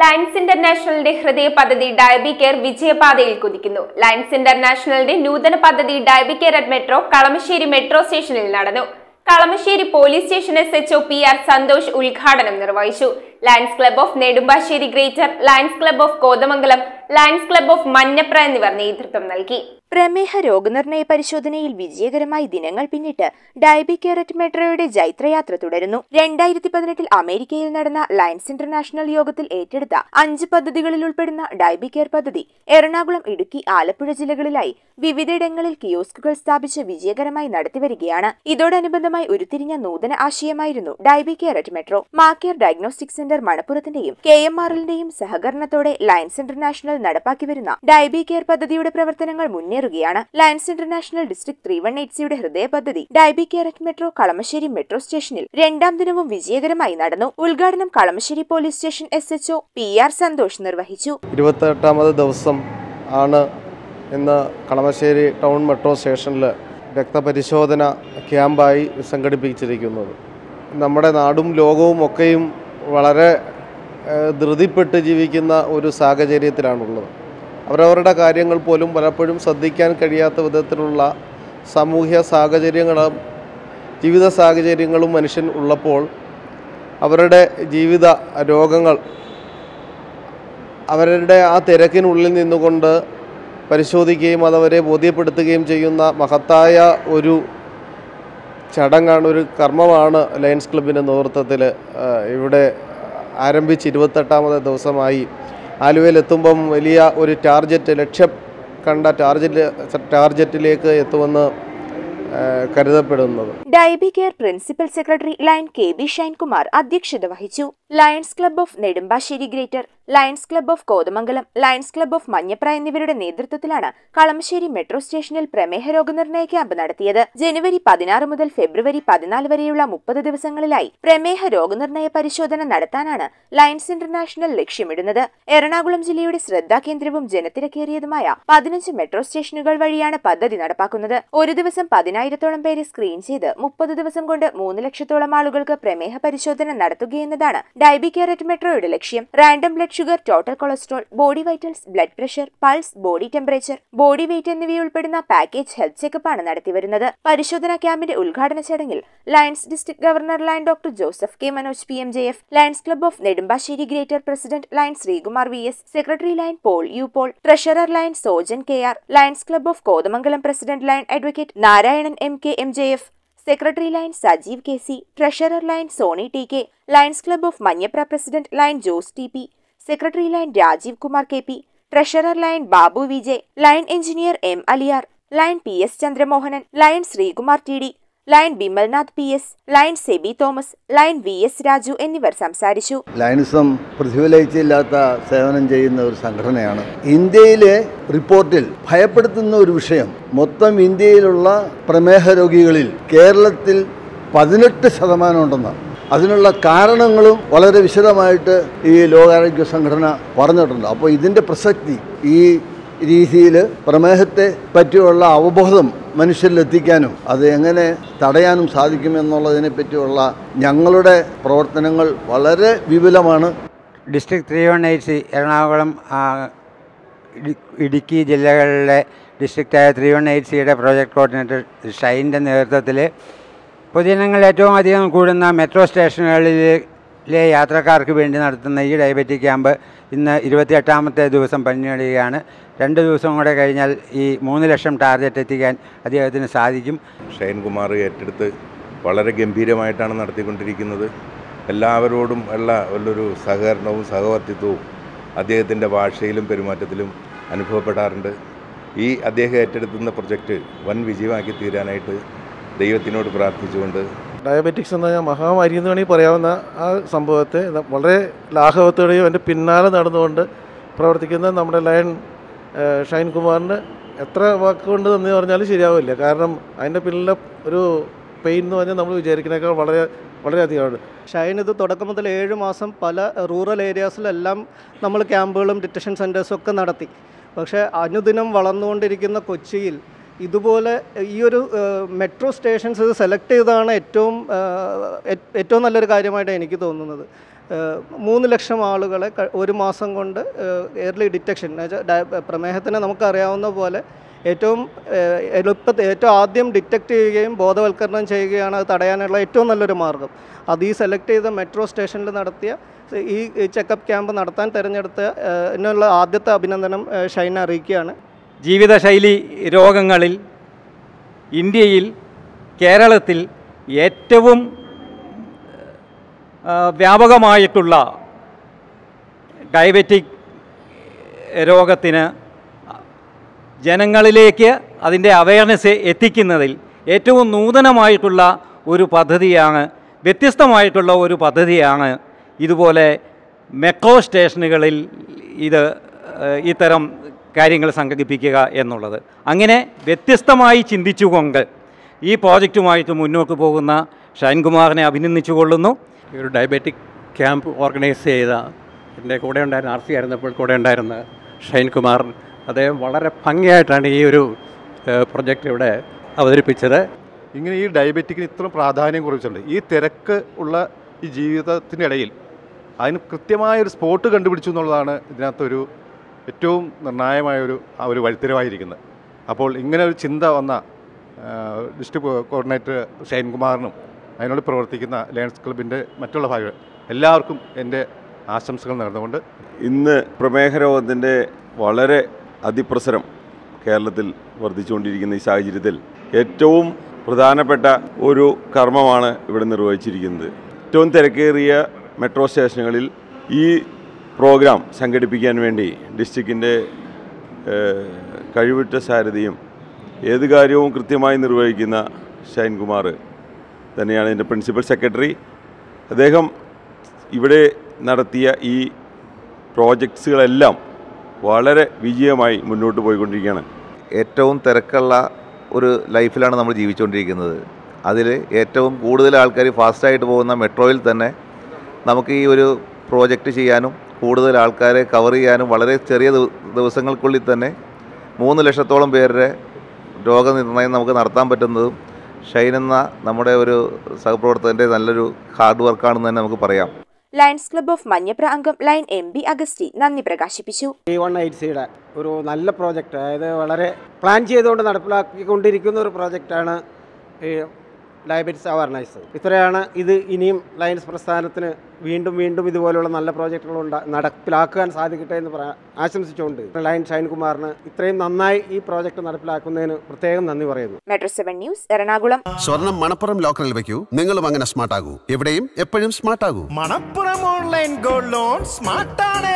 Lions ഇന്റർനാഷണലിന്റെ ഹൃദയ പദ്ധതി ഡയബി care വിജയപാതയിൽ കുതിക്കുന്നു. Lions ഇന്റർനാഷണലിന്റെ നൂതന പദ്ധതി Diabi care at metro Kalamassery metro സ്റ്റേഷനിൽ നടന്നു. Kalamassery police station S H O P R Santhosh ഉദ്ഘാടനം നിർവഹിച്ചു. Lions club of Nedumbassery greater Lions club of Kothamangalam Lions club of Manjapra എന്നിവർ നേതൃത്വം നൽകി. പ്രമേഹ രോഗനിർണയ പരിശോധനയിൽ വിജയകരമായി ദിനങ്ങൾ പിന്നിട്ട് ഡയബി കെയററ്റ് മെട്രോയുടെ ജൈത്രയാത്ര തുടരുന്നു. രണ്ടായിരത്തി പതിനെട്ടിൽ അമേരിക്കയിൽ നടന്ന ലയൻസ് ഇന്റർനാഷണൽ യോഗത്തിൽ ഏറ്റെടുത്ത അഞ്ച് പദ്ധതികളിൽ ഉൾപ്പെടുന്ന ഡയബി കെയർ പദ്ധതി എറണാകുളം ഇടുക്കി ആലപ്പുഴ ജില്ലകളിലായി വിവിധയിടങ്ങളിൽ കിയോസ്കുകൾ സ്ഥാപിച്ച് വിജയകരമായി നടത്തിവരികയാണ്. ഇതോടനുബന്ധമായി ഉരുത്തിരിഞ്ഞ നൂതന ആശയമായിരുന്നു ഡയബി കെയർ അറ്റ് മെട്രോ. മാക്കിയർ ഡയഗ്നോസ്റ്റിക് സെന്റർ മണപ്പുറത്തിന്റെയും കെ എം ആർ എല്ലിന്റെയും സഹകരണത്തോടെ ലയൻസ് ഇന്റർനാഷണൽ നടപ്പാക്കി വരുന്ന ഡയബി കെയർ പദ്ധതിയുടെ പ്രവർത്തനങ്ങൾ മുന്നേറുകയാണ്. Lions international district three one eight സിയുടെ ഹൃദയ പദ്ധതി Diabi care at metro Kalamassery metro സ്റ്റേഷനിൽ രണ്ടാം ദിനവും വിജയകരമായി നടന്നു. ഉദ്ഘാടനം Kalamassery police station S H O P R Santhosh നിർവഹിച്ചു. ദിവസം ആണ് ഇന്ന് കളമശ്ശേരി ടൗൺ മെട്രോ സ്റ്റേഷനിൽ രക്തപരിശോധന ക്യാമ്പായി സംഘടിപ്പിച്ചിരിക്കുന്നത്. നമ്മുടെ നാടും ലോകവും ഒക്കെയും വളരെ ധൃതിപ്പെട്ട് ജീവിക്കുന്ന ഒരു സാഹചര്യത്തിലാണുള്ളത്. അവരവരുടെ കാര്യങ്ങൾ പോലും പലപ്പോഴും ശ്രദ്ധിക്കാൻ കഴിയാത്ത വിധത്തിലുള്ള സാമൂഹ്യ സാഹചര്യങ്ങളും ജീവിത സാഹചര്യങ്ങളും മനുഷ്യൻ ഉള്ളപ്പോൾ അവരുടെ ജീവിത രോഗങ്ങൾ അവരുടെ ആ തിരക്കിനുള്ളിൽ നിന്നുകൊണ്ട് പരിശോധിക്കുകയും അതവരെ ബോധ്യപ്പെടുത്തുകയും ചെയ്യുന്ന മഹത്തായ ഒരു ചടങ്ങാണ് ഒരു കർമ്മമാണ് ലയൺസ് ക്ലബിന്റെ നേതൃത്വത്തിൽ ഇവിടെ ആരംഭിച്ച് ഇരുപത്തെട്ടാമത് ദിവസമായി. ആലുവയിലെത്തുമ്പം വലിയ ഒരു ടാർജറ്റ് ലക്ഷ്യം കണ്ട ടാർജറ്റ് ടാർജറ്റിലേക്ക് എത്തുമെന്ന് കരുതപ്പെടുന്നത്. ഡയബി care principal secretary lion K B Shinekumar അധ്യക്ഷത വഹിച്ചു. Lions club of Nedumbassery greater Lions club of Kothamangalam Lions club of Manjapra എന്നിവരുടെ നേതൃത്വത്തിലാണ് കളമശ്ശേരി മെട്രോ സ്റ്റേഷനിൽ പ്രമേഹ രോഗനിർണയ ക്യാമ്പ് നടത്തിയത്. ജനുവരി പതിനാറ് മുതൽ ഫെബ്രുവരി പതിനാല് വരെയുള്ള മുപ്പത് ദിവസങ്ങളിലായി പ്രമേഹ രോഗനിർണയ പരിശോധന നടത്താനാണ് ലയൺസ് ഇന്റർനാഷണൽ ലക്ഷ്യമിടുന്നത്. എറണാകുളം ജില്ലയുടെ ശ്രദ്ധാകേന്ദ്രവും ജനത്തിരക്കേറിയതുമായ പതിനഞ്ച് മെട്രോ സ്റ്റേഷനുകൾ വഴിയാണ് പദ്ധതി നടപ്പാക്കുന്നത്. ഒരു ദിവസം പതിനായിരത്തോളം പേരെ സ്ക്രീൻ ചെയ്ത് മുപ്പത് ദിവസം കൊണ്ട് മൂന്ന് ലക്ഷത്തോളം ആളുകൾക്ക് പ്രമേഹ പരിശോധന നടത്തുകയെന്നതാണ് ഡയബി കെയർ അറ്റ് മെട്രോയുടെ ലക്ഷ്യം. Random blood sugar total cholesterol body vitals blood pressure pulse body temperature. Body weight എന്നിവയുൾപ്പെടുന്ന package health ചെക്കപ്പാണ് നടത്തിവരുന്നത് പരിശോധനാ ക്യാമ്പിന്റെ ഉദ്ഘാടന ചടങ്ങിൽ Lions district governor lion doctor Joseph K Manoj P M J F Lions club of Nedumbassery greater president lion Sreekumar V S secretary lion Paul U Paul treasurer lion Sojan K R Lions club of Kothamangalam president lion advocate Narayanan M K M J F secretary lion Sajeev K C treasurer lion Sony T K Lions club of Manjapra president lion Jose T P secretary lion Rajeev Kumar K P treasurer lion Babu Vijay lion engineer M Aliyar lion P S Chandramohanan lion Sreekumar T D lion Bimalnath P S lion Seby Thomas lion V S Raju എന്നിവർ സംസാരിച്ചു. ലയണിസം പ്രതിഫലിച്ചില്ലാത്ത സേവനം ചെയ്യുന്ന ഒരു സംഘടനയാണ്. ഇന്ത്യയിലെ റിപ്പോർട്ടിൽ ഭയപ്പെടുത്തുന്ന ഒരു വിഷയം മൊത്തം ഇന്ത്യയിലുള്ള പ്രമേഹ രോഗികളിൽ കേരളത്തിൽ പതിനെട്ട് ശതമാനം ഉണ്ടെന്നാണ്. അതിനുള്ള കാരണങ്ങളും വളരെ വിശദമായിട്ട് ഈ ലോകാരോഗ്യ സംഘടന പറഞ്ഞിട്ടുണ്ട്. അപ്പോൾ ഇതിന്റെ പ്രസക്തി ഈ രീതിയിൽ പ്രമേഹത്തെ പറ്റിയുള്ള അവബോധം മനുഷ്യരിലെത്തിക്കാനും അത് എങ്ങനെ തടയാനും സാധിക്കുമെന്നുള്ളതിനെ പറ്റിയുള്ള ഞങ്ങളുടെ പ്രവർത്തനങ്ങൾ വളരെ വിപുലമാണ്. District three one eight C Ernakulam Idukki ജില്ലകളിലെ ഡിസ്ട്രിക്റ്റായ ത്രീ വൺ എയ്റ്റ് സിയുടെ പ്രോജക്റ്റ് കോർഡിനേറ്റർ ഷൈന്റെ നേതൃത്വത്തിൽ പൊതുജനങ്ങൾ ഏറ്റവും അധികം കൂടുന്ന മെട്രോ സ്റ്റേഷനുകളിലെ യാത്രക്കാർക്ക് വേണ്ടി നടത്തുന്ന ഈ ഡയബറ്റിക് ക്യാമ്പ് ഇന്ന് ഇരുപത്തിയെട്ടാമത്തെ ദിവസം പണിയെടുക്കുകയാണ്. രണ്ട് ദിവസം കൂടെ കഴിഞ്ഞാൽ ഈ മൂന്ന് ലക്ഷം ടാർഗറ്റ് എത്തിക്കാൻ അദ്ദേഹത്തിന് സാധിക്കും. ഷൈൻകുമാർ ഏറ്റെടുത്ത് വളരെ ഗംഭീരമായിട്ടാണ് നടത്തിക്കൊണ്ടിരിക്കുന്നത്. എല്ലാവരോടും ഉള്ള വലിയൊരു സഹകരണവും സഹവർത്തിത്വവും അദ്ദേഹത്തിന്റെ ഭാഷയിലും പെരുമാറ്റത്തിലും അനുഭവപ്പെടാറുണ്ട്. ഈ അദ്ദേഹം ഏറ്റെടുക്കുന്ന പ്രൊജക്റ്റ് വൻ വിജയമാക്കി തീരാനായിട്ട് ദൈവത്തിനോട് പ്രാർത്ഥിച്ചുകൊണ്ട് ഡയബറ്റിക്സ് എന്ന് പറഞ്ഞാൽ മഹാമാരി എന്ന് വേണമെങ്കിൽ പറയാവുന്ന ആ സംഭവത്തെ വളരെ ലാഘവത്തോടെയും എന്റെ പിന്നാലെ നടന്നുകൊണ്ട് പ്രവർത്തിക്കുന്ന നമ്മുടെ ലയൺ ഷൈൻ കുമാറിന് എത്ര വാക്കുകൊണ്ട് തന്നെ പറഞ്ഞാലും ശരിയാവില്ല. കാരണം അതിന്റെ പിന്നിലെ ഒരു പെയിൻ എന്ന് പറഞ്ഞാൽ നമ്മൾ വിചാരിക്കുന്നതിനേക്കാൾ വളരെ വളരെയധികമാണ്. ഷൈൻ ഇത് തുടക്കം മുതൽ ഏഴ് മാസം പല റൂറൽ ഏരിയാസിലെല്ലാം നമ്മൾ ക്യാമ്പുകളും ഡിറ്റക്ഷൻ സെന്റേഴ്സും ഒക്കെ നടത്തി. പക്ഷേ അനുദിനം വളർന്നുകൊണ്ടിരിക്കുന്ന കൊച്ചിയിൽ ഇതുപോലെ ഈ ഒരു മെട്രോ സ്റ്റേഷൻസ് ഇത് സെലക്ട് ചെയ്തതാണ് ഏറ്റവും ഏറ്റവും നല്ലൊരു കാര്യമായിട്ട് എനിക്ക് തോന്നുന്നത്. മൂന്ന് ലക്ഷം ആളുകളെ ഒരു മാസം കൊണ്ട് എയർലി ഡിറ്റക്ഷൻ പ്രമേഹത്തിന് നമുക്കറിയാവുന്ന പോലെ ഏറ്റവും എളുപ്പത്തിൽ ഏറ്റവും ആദ്യം ഡിറ്റക്റ്റ് ചെയ്യുകയും ബോധവൽക്കരണം ചെയ്യുകയാണ് അത് തടയാനുള്ള ഏറ്റവും നല്ലൊരു മാർഗം. അത് ഈ സെലക്ട് ചെയ്ത മെട്രോ സ്റ്റേഷനിൽ നടത്തിയ ഈ ചെക്കപ്പ് ക്യാമ്പ് നടത്താൻ തിരഞ്ഞെടുത്ത എന്നുള്ള ആദ്യത്തെ അഭിനന്ദനം ഷൈനെ അറിയിക്കുകയാണ്. ജീവിതശൈലി രോഗങ്ങളിൽ ഇന്ത്യയിൽ കേരളത്തിൽ ഏറ്റവും വ്യാപകമായിട്ടുള്ള ഡയബറ്റിക് രോഗത്തിന് ജനങ്ങളിലേക്ക് അതിന്റെ അവയർനെസ് എത്തിക്കുന്നതിൽ ഏറ്റവും നൂതനമായിട്ടുള്ള ഒരു പദ്ധതിയാണ് വ്യത്യസ്തമായിട്ടുള്ള ഒരു പദ്ധതിയാണ് ഇതുപോലെ മെട്രോ സ്റ്റേഷനുകളിൽ ഇത് ഇത്തരം കാര്യങ്ങൾ സംഘടിപ്പിക്കുക എന്നുള്ളത്. അങ്ങനെ വ്യത്യസ്തമായി ചിന്തിച്ചുകൊണ്ട് ഈ പ്രോജക്റ്റുമായിട്ട് മുന്നോട്ട് പോകുന്ന ഷൈൻകുമാറിനെ അഭിനന്ദിച്ചു കൊള്ളുന്നു. ഒരു ഡയബറ്റിക് ക്യാമ്പ് ഓർഗനൈസ് ചെയ്ത എന്റെ കൂടെ ഉണ്ടായിരുന്ന ആർ സി ആയിരുന്നപ്പോൾ കൂടെ ഉണ്ടായിരുന്ന ഷൈൻകുമാർ അദ്ദേഹം വളരെ ഭംഗിയായിട്ടാണ് ഈ ഒരു പ്രൊജക്റ്റ് ഇവിടെ അവതരിപ്പിച്ചത്. ഇങ്ങനെ ഈ ഡയബറ്റിക്കിന് ഇത്ര പ്രാധാന്യം കുറിച്ചിട്ടുണ്ട് ഈ തിരക്ക് ഉള്ള ഈ ജീവിതത്തിന്റെ ഇടയിൽ അതിന് കൃത്യമായൊരു സ്പോട്ട് കണ്ടുപിടിച്ചു എന്നുള്ളതാണ് ഇതിനകത്തൊരു ഏറ്റവും നിർണായകമായ ഒരു ഒരു വഴിത്തിരവായിരിക്കുന്നത്. അപ്പോൾ ഇങ്ങനെ ഒരു ചിന്ത വന്ന ഡിസ്ട്രിക്ട് കോർഡിനേറ്റർ ഷൈൻകുമാറിനും അതിനോട് പ്രവർത്തിക്കുന്ന ലയൺസ് ക്ലബിന്റെ മറ്റുള്ള ഭാഗങ്ങൾ എല്ലാവർക്കും എന്റെ ആശംസകൾ നേർന്നുകൊണ്ട് ഇന്ന് പ്രമേഹ രോഗത്തിന്റെ വളരെ അതിപ്രസരം കേരളത്തിൽ വർദ്ധിച്ചുകൊണ്ടിരിക്കുന്ന ഈ സാഹചര്യത്തിൽ ഏറ്റവും പ്രധാനപ്പെട്ട ഒരു കർമ്മമാണ് ഇവിടെ നിർവഹിച്ചിരിക്കുന്നത്. ഏറ്റവും തിരക്കേറിയ മെട്രോ സ്റ്റേഷനുകളിൽ ഈ പ്രോഗ്രാം സംഘടിപ്പിക്കാൻ വേണ്ടി ഡിസ്ട്രിക്റ്റിന്റെ കഴിവിട്ട സാരഥിയും ഏത് കാര്യവും കൃത്യമായി നിർവഹിക്കുന്ന ഷൈൻകുമാർ തന്നെയാണ് എന്റെ പ്രിൻസിപ്പൽ സെക്രട്ടറി. അദ്ദേഹം ഇവിടെ നടത്തിയ ഈ പ്രോജക്ട്സുകളെല്ലാം വളരെ വിജയമായി മുന്നോട്ട് പോയിക്കൊണ്ടിരിക്കുകയാണ്. ഏറ്റവും തിരക്കുള്ള ഒരു ലൈഫിലാണ് നമ്മൾ ജീവിച്ചുകൊണ്ടിരിക്കുന്നത്. അതിൽ ഏറ്റവും കൂടുതൽ ആൾക്കാർ ഫാസ്റ്റായിട്ട് പോകുന്ന മെട്രോയിൽ തന്നെ നമുക്ക് ഈ ഒരു പ്രോജക്റ്റ് ചെയ്യാനും കൂടുതൽ ആൾക്കാരെ കവർ ചെയ്യാനും വളരെ ചെറിയ ദിവസങ്ങൾക്കുള്ളിൽ തന്നെ മൂന്ന് ലക്ഷത്തോളം പേരുടെ രോഗനിർണയം നമുക്ക് നടത്താൻ പറ്റുന്നതും ഷൈൻ എന്ന നമ്മുടെ ഒരു സഹപ്രവർത്തകന്റെ നല്ലൊരു ഹാർഡ് വർക്കാണെന്ന് തന്നെ നമുക്ക് പറയാം. ലയൺസ് ക്ലബ് ഓഫ് മഞ്ഞപ്ര അംഗം ലയൺ എം ബി അഗസ്റ്റി നന്ദി പ്രകാശിപ്പിച്ചു. വൺ എയ്റ്റ് സിയുടെ ഒരു നല്ല പ്രോജക്റ്റ് അതായത് വളരെ പ്ലാൻ ചെയ്തുകൊണ്ട് നടപ്പിലാക്കിക്കൊണ്ടിരിക്കുന്ന ഒരു പ്രോജക്റ്റാണ് ഈ ഡയബറ്റിസ് അവയർനെസ് ഇത്രയാണ് ഇത് ഇനിയും ലയൻസ് പ്രസ്ഥാനത്തിന് വീണ്ടും വീണ്ടും ഇതുപോലുള്ള നല്ല പ്രോജക്റ്റുകൾ ഉണ്ടാ നടപ്പിലാക്കാൻ സാധിക്കട്ടെ എന്ന് ആശംസിച്ചുകൊണ്ട് ലയൻ ഷൈൻകുമാറിന് ഇത്രയും നന്നായി ഈ പ്രോജക്റ്റ് നടപ്പിലാക്കുന്നതിന് പ്രത്യേകം നന്ദി പറയുന്നു. Metro seven news Ernakulam. സ്വർണം മണപ്പുറം ലോക്കറിൽ വെക്കൂ. നിങ്ങളും അങ്ങനെ സ്മാർട്ട് ആകൂ. എവിടെയും എപ്പോഴും സ്മാർട്ട് ആകൂ. Manappuram online gold loan സ്മാർട്ടാണ്